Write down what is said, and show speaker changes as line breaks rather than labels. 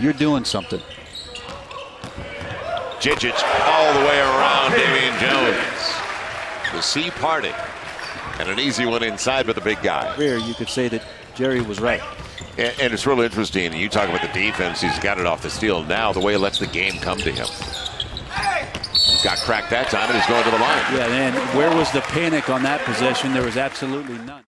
you're doing something.
Zizic all the way around Damian Jones. The sea party And an easy one inside with the big guy.
Here, you could say that Jerry was right.
And, and it's really interesting. You talk about the defense. He's got it off the steal now. The way he lets the game come to him. Got cracked that time, and he's going to the line.
Yeah, and where was the panic on that possession? There was absolutely none.